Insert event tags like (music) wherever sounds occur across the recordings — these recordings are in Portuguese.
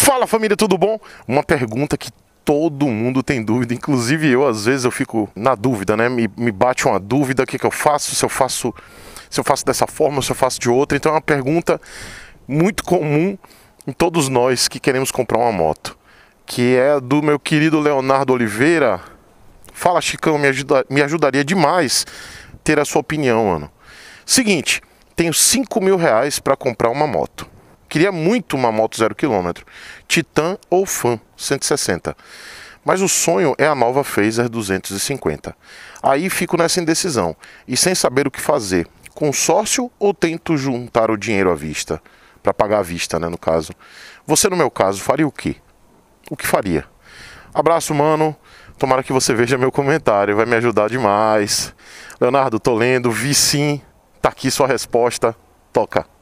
Fala família, tudo bom? Uma pergunta que todo mundo tem dúvida, inclusive eu, às vezes eu fico na dúvida, né? Me, me bate uma dúvida, o que, que eu faço, se eu faço, se eu faço dessa forma, se eu faço de outra. Então é uma pergunta muito comum em todos nós que queremos comprar uma moto, que é do meu querido Leonardo Oliveira. Fala Chicão, me, ajuda, me ajudaria demais ter a sua opinião, mano. Seguinte, tenho 5 mil reais para comprar uma moto. Queria muito uma moto zero quilômetro, Titan ou Fan 160. Mas o sonho é a nova Phaser 250. Aí fico nessa indecisão e sem saber o que fazer. Consórcio ou tento juntar o dinheiro à vista? Para pagar à vista, né, no caso. Você, no meu caso, faria o quê? O que faria? Abraço, mano. Tomara que você veja meu comentário, vai me ajudar demais. Leonardo, tô lendo, vi sim. Tá aqui sua resposta. Toca.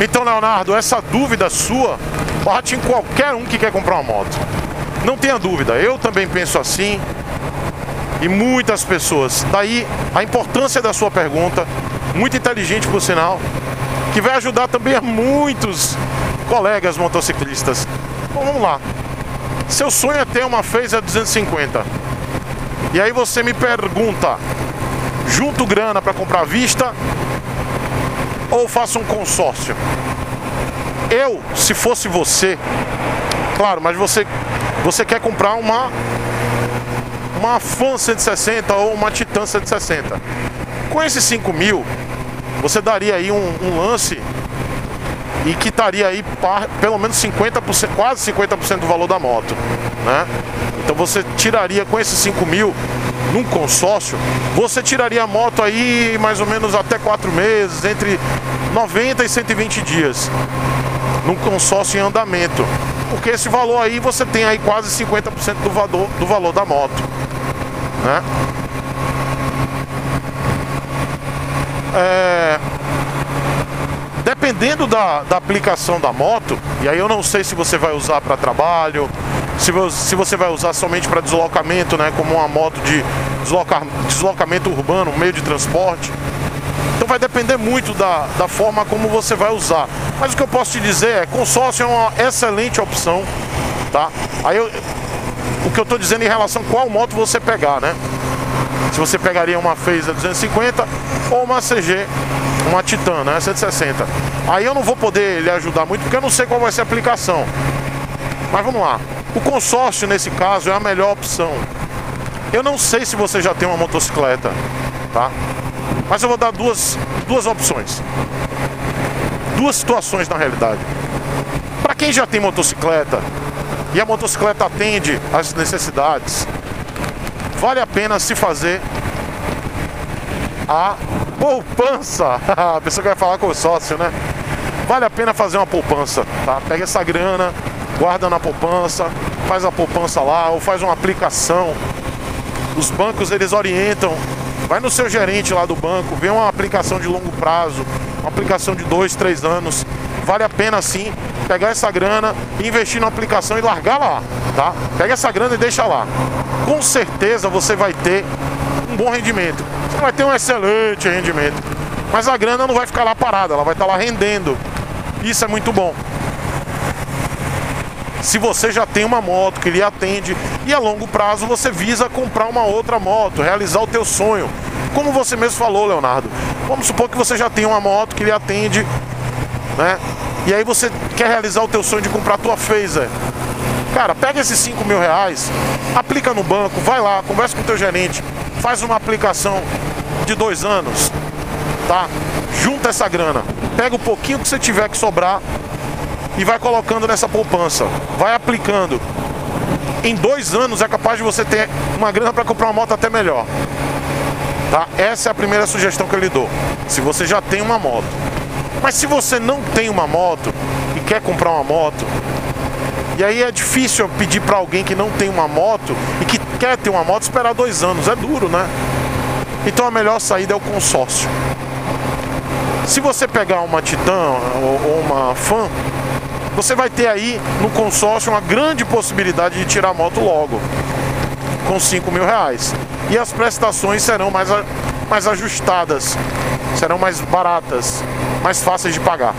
Então, Leonardo, essa dúvida sua bate em qualquer um que quer comprar uma moto. Não tenha dúvida, eu também penso assim e muitas pessoas. Daí a importância da sua pergunta, muito inteligente por sinal, que vai ajudar também a muitos colegas motociclistas. Bom, vamos lá. Seu sonho é ter uma Phaser 250. E aí você me pergunta, junto grana para comprar vista ou faço um consórcio? Eu, se fosse você, claro, mas você, você quer comprar uma uma Fan 160 ou uma Titan 160. Com esses 5 mil, você daria aí um, um lance e quitaria aí par, pelo menos 50%, quase 50% do valor da moto, né? Então você tiraria com esses 5 mil num consórcio, você tiraria a moto aí mais ou menos até 4 meses, entre 90 e 120 dias, num consórcio em andamento. Porque esse valor aí você tem aí quase 50% do valor, do valor da moto. Né? É, dependendo da, da aplicação da moto, e aí eu não sei se você vai usar para trabalho, se, se você vai usar somente para deslocamento, né, como uma moto de desloca, deslocamento urbano, meio de transporte. Então vai depender muito da, da forma como você vai usar. Mas o que eu posso te dizer é consórcio é uma excelente opção, tá? Aí eu, o que eu estou dizendo em relação a qual moto você pegar, né? Se você pegaria uma Phaser 250 ou uma CG, uma Titan, né? 160. Aí eu não vou poder lhe ajudar muito porque eu não sei qual vai ser a aplicação. Mas vamos lá. O consórcio nesse caso é a melhor opção. Eu não sei se você já tem uma motocicleta, tá? Mas eu vou dar duas, duas opções. Duas situações na realidade. Para quem já tem motocicleta e a motocicleta atende às necessidades, vale a pena se fazer a poupança. (laughs) a pessoa que vai falar com o sócio, né? Vale a pena fazer uma poupança, tá? Pega essa grana, guarda na poupança, faz a poupança lá ou faz uma aplicação. Os bancos eles orientam, vai no seu gerente lá do banco, vê uma aplicação de longo prazo, uma aplicação de dois, três anos. Vale a pena sim pegar essa grana, investir na aplicação e largar lá, tá? Pega essa grana e deixa lá. Com certeza você vai ter um bom rendimento. Você vai ter um excelente rendimento. Mas a grana não vai ficar lá parada, ela vai estar lá rendendo. Isso é muito bom se você já tem uma moto que lhe atende e a longo prazo você visa comprar uma outra moto, realizar o teu sonho. Como você mesmo falou, Leonardo, vamos supor que você já tem uma moto que lhe atende, né? E aí você quer realizar o teu sonho de comprar a tua Phaser. Cara, pega esses 5 mil reais, aplica no banco, vai lá, conversa com o teu gerente, faz uma aplicação de dois anos, tá? Junta essa grana, pega o pouquinho que você tiver que sobrar e vai colocando nessa poupança, vai aplicando. Em dois anos é capaz de você ter uma grana para comprar uma moto até melhor. Tá? Essa é a primeira sugestão que eu lhe dou. Se você já tem uma moto. Mas se você não tem uma moto e quer comprar uma moto, E aí é difícil eu pedir para alguém que não tem uma moto e que quer ter uma moto esperar dois anos. É duro, né? Então a melhor saída é o consórcio. Se você pegar uma Titan ou uma Fan, você vai ter aí no consórcio uma grande possibilidade de tirar a moto logo, com 5 mil reais. E as prestações serão mais, mais ajustadas, serão mais baratas, mais fáceis de pagar.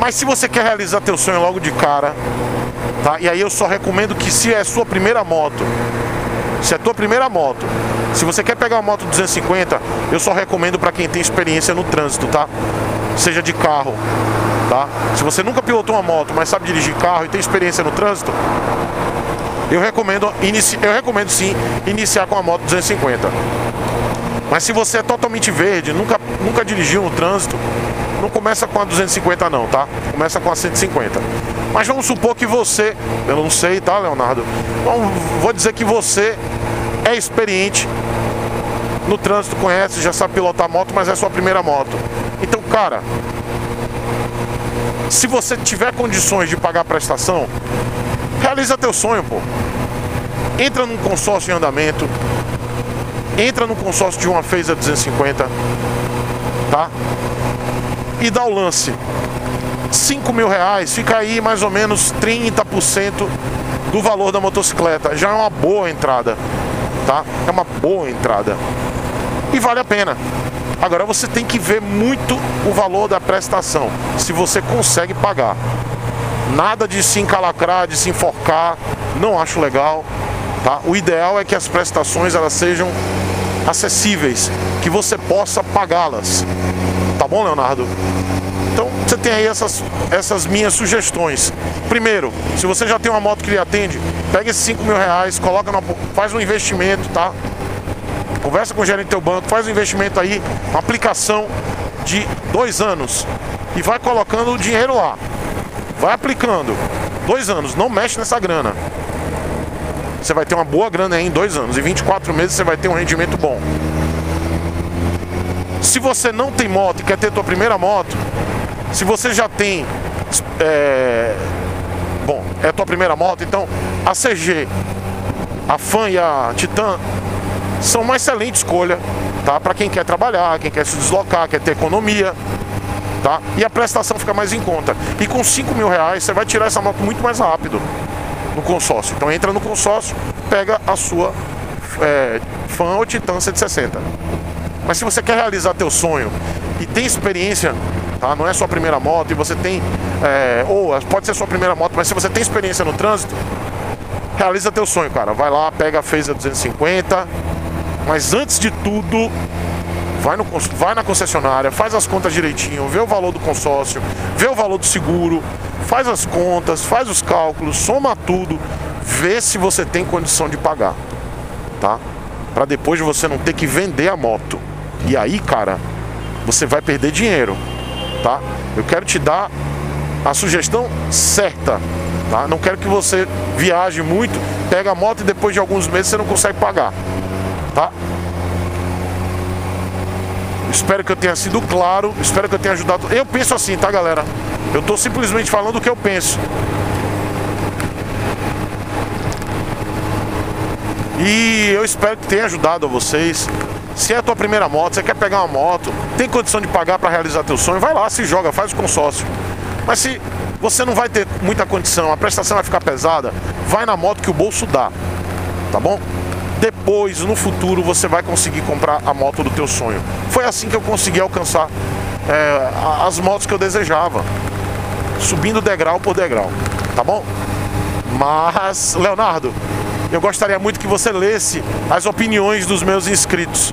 Mas se você quer realizar teu sonho logo de cara, tá? E aí eu só recomendo que se é sua primeira moto, se é tua primeira moto, se você quer pegar uma moto 250, eu só recomendo para quem tem experiência no trânsito, tá? Seja de carro, tá? Se você nunca pilotou uma moto, mas sabe dirigir carro e tem experiência no trânsito, eu recomendo, inici... eu recomendo sim iniciar com a moto 250. Mas se você é totalmente verde, nunca, nunca dirigiu no trânsito, não começa com a 250 não, tá? Começa com a 150. Mas vamos supor que você, eu não sei, tá, Leonardo? Bom, vou dizer que você é experiente no trânsito, conhece, já sabe pilotar moto, mas é sua primeira moto. Então, cara, se você tiver condições de pagar a prestação, realiza teu sonho, pô. Entra num consórcio em andamento, entra no consórcio de uma Feza 250, tá? e dá o lance. 5 mil reais, fica aí mais ou menos 30% do valor da motocicleta. Já é uma boa entrada, tá? É uma boa entrada. E vale a pena. Agora você tem que ver muito o valor da prestação, se você consegue pagar. Nada de se encalacrar, de se enforcar, não acho legal, tá? O ideal é que as prestações elas sejam acessíveis, que você possa pagá-las. Tá bom, Leonardo? Então você tem aí essas, essas minhas sugestões. Primeiro, se você já tem uma moto que lhe atende, pega esses 5 mil reais, coloca na, faz um investimento, tá? Conversa com o gerente do teu banco, faz um investimento aí, uma aplicação de dois anos e vai colocando o dinheiro lá. Vai aplicando. Dois anos, não mexe nessa grana. Você vai ter uma boa grana aí em dois anos. Em 24 meses você vai ter um rendimento bom. Se você não tem moto e quer ter tua primeira moto, se você já tem. É, bom, é tua primeira moto, então a CG, a FAN e a Titan são uma excelente escolha, tá? Para quem quer trabalhar, quem quer se deslocar, quer ter economia, tá? E a prestação fica mais em conta. E com 5 mil reais você vai tirar essa moto muito mais rápido no consórcio. Então entra no consórcio, pega a sua é, FAN ou Titan 160. Mas se você quer realizar teu sonho e tem experiência, tá? Não é sua primeira moto e você tem, é, ou pode ser sua primeira moto, mas se você tem experiência no trânsito, realiza teu sonho, cara. Vai lá, pega a Feza 250, mas antes de tudo, vai, no, vai na concessionária, faz as contas direitinho, vê o valor do consórcio, vê o valor do seguro, faz as contas, faz os cálculos, soma tudo, vê se você tem condição de pagar, tá? Para depois você não ter que vender a moto. E aí, cara, você vai perder dinheiro, tá? Eu quero te dar a sugestão certa, tá? Não quero que você viaje muito, pega a moto e depois de alguns meses você não consegue pagar, tá? Espero que eu tenha sido claro, espero que eu tenha ajudado. Eu penso assim, tá, galera? Eu tô simplesmente falando o que eu penso. E eu espero que tenha ajudado a vocês. Se é a tua primeira moto, você quer pegar uma moto, tem condição de pagar para realizar teu sonho, vai lá, se joga, faz o consórcio. Mas se você não vai ter muita condição, a prestação vai ficar pesada, vai na moto que o bolso dá. Tá bom? Depois, no futuro, você vai conseguir comprar a moto do teu sonho. Foi assim que eu consegui alcançar é, as motos que eu desejava. Subindo degrau por degrau. Tá bom? Mas, Leonardo, eu gostaria muito que você lesse as opiniões dos meus inscritos.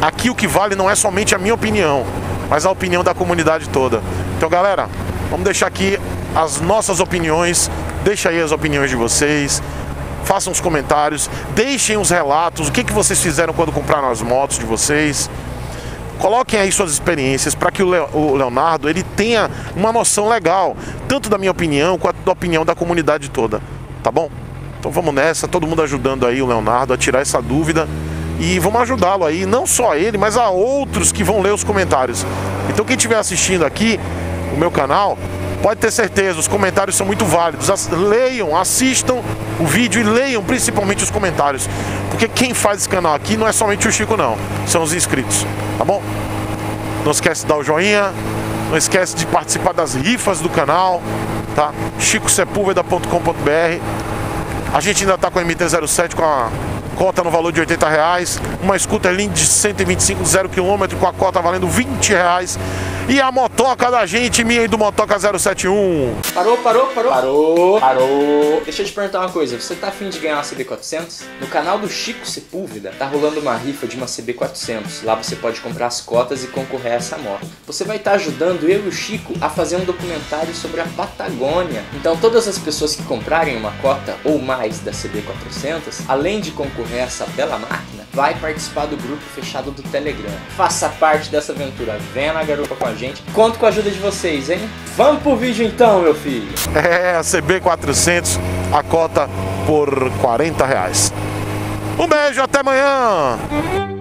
Aqui o que vale não é somente a minha opinião, mas a opinião da comunidade toda. Então, galera, vamos deixar aqui as nossas opiniões, deixa aí as opiniões de vocês, façam os comentários, deixem os relatos, o que, que vocês fizeram quando compraram as motos de vocês. Coloquem aí suas experiências para que o Leonardo ele tenha uma noção legal, tanto da minha opinião quanto da opinião da comunidade toda, tá bom? Então vamos nessa, todo mundo ajudando aí o Leonardo a tirar essa dúvida e vamos ajudá-lo aí, não só ele, mas a outros que vão ler os comentários. Então quem estiver assistindo aqui o meu canal, Pode ter certeza, os comentários são muito válidos. As, leiam, assistam o vídeo e leiam principalmente os comentários. Porque quem faz esse canal aqui não é somente o Chico, não. São os inscritos. Tá bom? Não esquece de dar o joinha. Não esquece de participar das rifas do canal. Tá? chicosepulveda.com.br A gente ainda está com a MT-07 com a cota no valor de 80 reais, uma scooter Link de 125, 0 km com a cota valendo 20 reais e a motoca da gente, minha e do Motoca 071. Parou, parou, parou. Parou, parou. Deixa eu te perguntar uma coisa, você tá afim de ganhar uma CB400? No canal do Chico Sepúlveda tá rolando uma rifa de uma CB400. Lá você pode comprar as cotas e concorrer a essa moto. Você vai estar tá ajudando eu e o Chico a fazer um documentário sobre a Patagônia. Então todas as pessoas que comprarem uma cota ou mais da CB400, além de concorrer a essa bela máquina, vai participar do grupo fechado do Telegram. Faça parte dessa aventura. Venha na garupa com a gente. Conto com a ajuda de vocês, hein? Vamos pro vídeo então, meu filho. É, a CB400, a cota por 40 reais. Um beijo, até amanhã!